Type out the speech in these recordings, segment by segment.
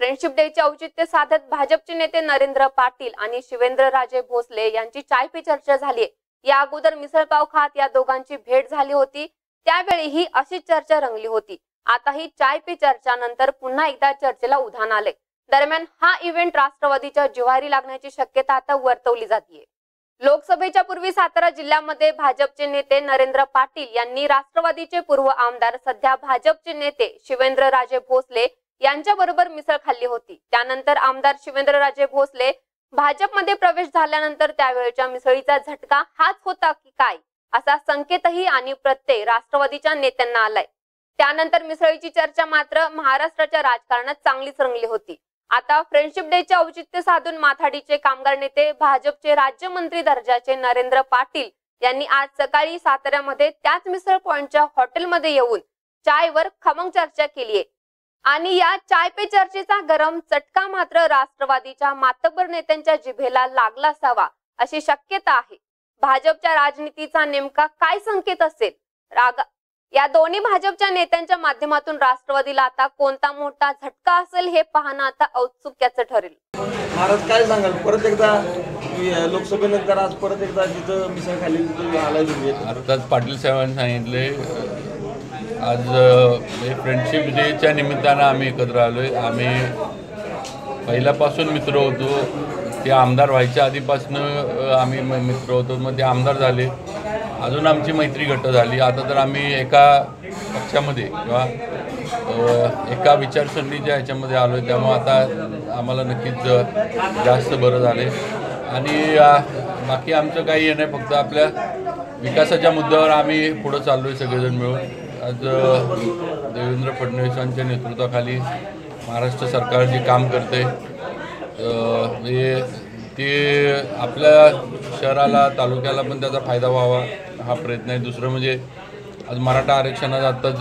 Friendship डेचे औचित्य साधत भाजपचे नेते नरेंद्र पाटील आणि शिवेंद्रराजे भोसले यांची चाय पे चर्चा झाली. या अगोदर मिसळपाव खात या दोघांची भेट झाली होती. त्यावेळी ही अशीच चर्चा रंगली होती. आता ही चाय पे चर्चा नंतर पुन्हा एकदा चर्चेला उधाण आले. दरम्यान हा इव्हेंट राष्ट्रवादीच्या जिव्हारी लागण्याची शक्यता आता वर्तवली जाते लोकसभेच्या पूर्वी सातारा जिल्ह्यामध्ये भाजपचे नेते नरेंद्र पाटील यांनी राष्ट्रवादीचे पूर्व आमदार सध्या भाजपचे नेते शिवेंद्रराजे भोसले यांच्याबरोबर मिसळ खाल्ली होती. त्यानंतर आमदार शिवेंद्रराजे भोसले भाजपमध्ये प्रवेश झाल्यानंतर त्यावेळच्या मिसळीचा झटका हाच होता की काय? असा संकेतही आणि प्रत्यय राष्ट्रवादीच्या नेत्यांना आलाय. त्यानंतर मिसळीची चर्चा मात्र महाराष्ट्राच्या राजकारणात चांगलीच रंगली होती. आता फ्रेंडशिप डेचे औचित्य साधून माथाडीचे कामगार नेते भाजपचे राज्यमंत्री दर्जाचे नरेंद्र पाटील यांनी आज सकाळी साताऱ्यामध्ये त्याच मिसळ पॉइंटच्या हॉटेलमध्ये येऊन चायवर खमंग चर्चा केली आहे आणि या चाय पे चर्चेचा गरम चटका मात्र राष्ट्रवादीच्या मातबर नेत्यांच्या जिभेला लागला असावा अशी शक्यता आहे. भाजपच्या राजनीतीचा नेमका काय संकेत असेल? राग या दोन्ही भाजपच्या नेत्यांच्या माध्यमातून राष्ट्रवादीला आता कोणता मोठा झटका असेल हे पाहणं आता औत्सुक्याचं ठरेल. महाराज काय सांगाल? परत एकदा लोकसभेनंतर आज परत एकदा जिथं मिसळ खाल्ली तिथं आलाय तुम्ही. अर्थात पाटील साहेबांनी सांगितले आज फ्रेंडशिप डेच्या निमित्तानं आम्ही एकत्र आलो आहे आम्ही पहिल्यापासून मित्र होतो. ते आमदार व्हायच्या आधीपासून आम्ही मित्र होतो. मग ते आमदार झाले. अजून आमची मैत्री घट्ट झाली. आता तर आम्ही एका पक्षामध्ये किंवा एका विचारसरणीच्या ह्याच्यामध्ये आलो आहे त्यामुळे आता आम्हाला नक्कीच जास्त बरं झाले आणि बाकी आमचं काही हे नाही. फक्त आपल्या विकासाच्या मुद्द्यावर आम्ही पुढं चाललो आहे सगळेजण मिळून. आज देवेंद्र फडणवीसांच्या नेतृत्वाखाली महाराष्ट्र सरकार जे काम करते हे ते आपल्या शहराला तालुक्याला पण त्याचा फायदा व्हावा हा प्रयत्न आहे. दुसरं म्हणजे आज मराठा आरक्षणात आत्ताच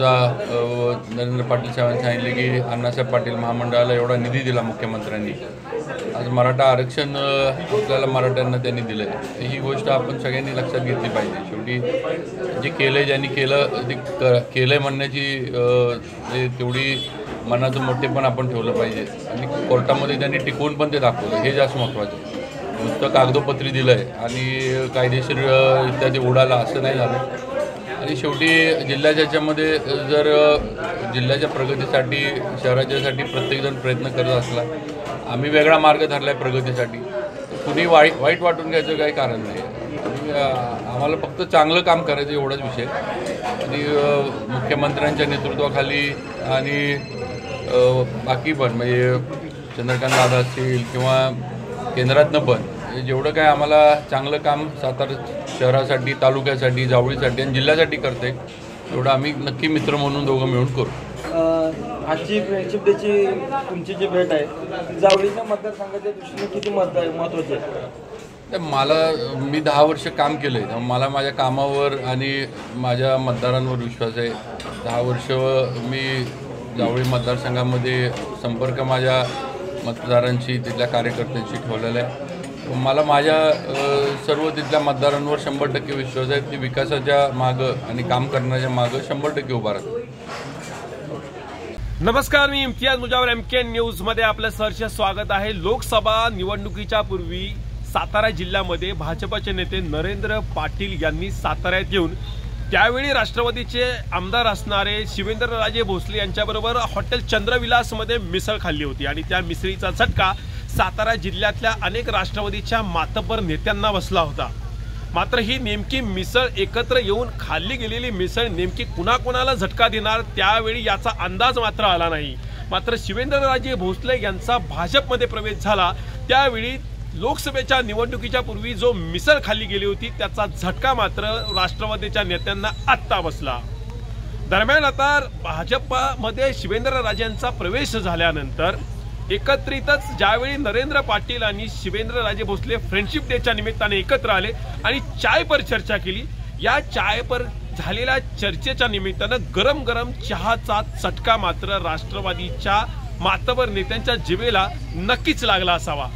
नरेंद्र पाटील साहेबांनी सांगितले की अण्णासाहेब पाटील महामंडळाला एवढा निधी दिला मुख्यमंत्र्यांनी. आज मराठा आरक्षण आपल्याला मराठ्यांना त्यांनी दिलं आहे ही गोष्ट आपण सगळ्यांनी लक्षात घेतली पाहिजे. शेवटी जे केलं आहे ज्यांनी केलं ते क केलं आहे म्हणण्याची ते तेवढी मनाचं मोठेपण आपण ठेवलं पाहिजे. आणि कोर्टामध्ये त्यांनी टिकवून पण ते दाखवलं. हे जास्त महत्त्वाचं आहे. नुसतं कागदोपत्री दिलं आहे आणि कायदेशीर अ, त्या ते उडालं असं नाही झालं. आणि शेवटी जिल्ह्याच्या याच्यामध्ये जर जिल्ह्याच्या प्रगतीसाठी शहराच्यासाठी प्रत्येकजण प्रयत्न करत असला आम्ही वेगळा मार्ग धरला आहे प्रगतीसाठी. कुणी वाईट वाईट वाटून घ्यायचं काही कारण नाही. आम्हाला फक्त चांगलं काम करायचं एवढाच विषय. आणि मुख्यमंत्र्यांच्या नेतृत्वाखाली आणि बाकी पण म्हणजे चंद्रकांत दादा असतील किंवा केंद्रातनं पण जेवढं काय आम्हाला चांगलं काम सातारा शहरासाठी तालुक्यासाठी जावळीसाठी आणि जिल्ह्यासाठी करते तेवढं आम्ही नक्की मित्र म्हणून दोघं मिळून करू. आजची फ्रेंडशिप डेची तुमची जी भेट आहे जावळीच्या मतदारसंघाच्या दृष्टीने किती महत्त्व महत्वाची आहे? तर मला मी दहा वर्ष काम केलं आहे मला माझ्या कामावर आणि माझ्या मतदारांवर विश्वास आहे. दहा वर्ष मी जावळी मतदारसंघामध्ये संपर्क माझ्या मतदारांशी तिथल्या कार्यकर्त्यांशी ठेवलेला आहे. मला माझ्या सर्व तिथल्या मतदारांवर शंभर टक्के विश्वास आहे ती विकासाच्या मागं आणि काम करण्याच्या मागं शंभर टक्के उभा राहतो. नमस्कार मी इम्तियाज मुजावर एम के न्यूजमध्ये आपलं सहर्ष स्वागत आहे. लोकसभा निवडणुकीच्या पूर्वी सातारा जिल्ह्यामध्ये भाजपचे नेते नरेंद्र पाटील यांनी साताऱ्यात येऊन त्यावेळी राष्ट्रवादीचे आमदार असणारे शिवेंद्रराजे भोसले यांच्याबरोबर हॉटेल चंद्रविलासमध्ये मिसळ खाल्ली होती आणि त्या मिसळीचा झटका सातारा जिल्ह्यातल्या अनेक राष्ट्रवादीच्या मातबर नेत्यांना बसला होता. मात्र ही नेमकी मिसळ एकत्र येऊन खाल्ली गेलेली मिसळ नेमकी कुणाकुणाला झटका देणार त्यावेळी याचा अंदाज मात्र आला नाही. मात्र शिवेंद्रराजे भोसले यांचा भाजपमध्ये प्रवेश झाला. त्यावेळी लोकसभेच्या निवडणुकीच्या पूर्वी जो मिसळ खाल्ली गेली होती त्याचा झटका मात्र राष्ट्रवादीच्या नेत्यांना आत्ता बसला. दरम्यान आता भाजपमध्ये शिवेंद्रराजेंचा प्रवेश झाल्यानंतर एकत्रितच ज्यावेळी नरेंद्र पाटील आणि शिवेंद्रराजे भोसले फ्रेंडशिप डेच्या निमित्ताने एकत्र आले आणि चाय पर चर्चा केली या चाय पर झालेल्या चर्चेच्या निमित्तानं गरम गरम चहाचा चटका मात्र राष्ट्रवादीच्या मातबर नेत्यांच्या जिवेला नक्कीच लागला असावा.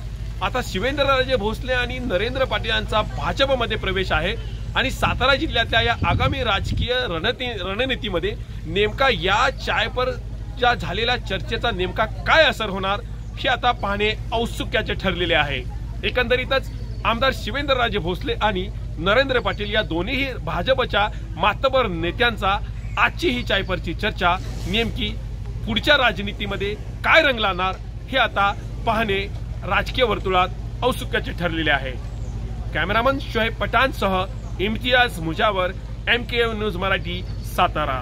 आता शिवेंद्रराजे भोसले आणि नरेंद्र पाटील यांचा भाजपमध्ये प्रवेश आहे आणि सातारा जिल्ह्यातल्या या आगामी राजकीय रणती रणनीतीमध्ये नेमका या चायपर ज्या झालेल्या चर्चेचा नेमका काय असर होणार हे आता पाहणे औत्सुक्याचे ठरलेले आहे. एकंदरीतच आमदार शिवेंद्रराजे भोसले आणि नरेंद्र पाटील या दोन्हीही भाजपच्या मातबर नेत्यांचा आजची ही चायपरची चर्चा नेमकी पुढच्या राजनीतीमध्ये काय रंग लावणार हे आता पाहणे राजकीय वर्तुळात औत्सुक्याचे ठरलेले आहे. Cameraman Shoaib पठाणसह Imtiyaz Mujawar M K news Marathi Satara.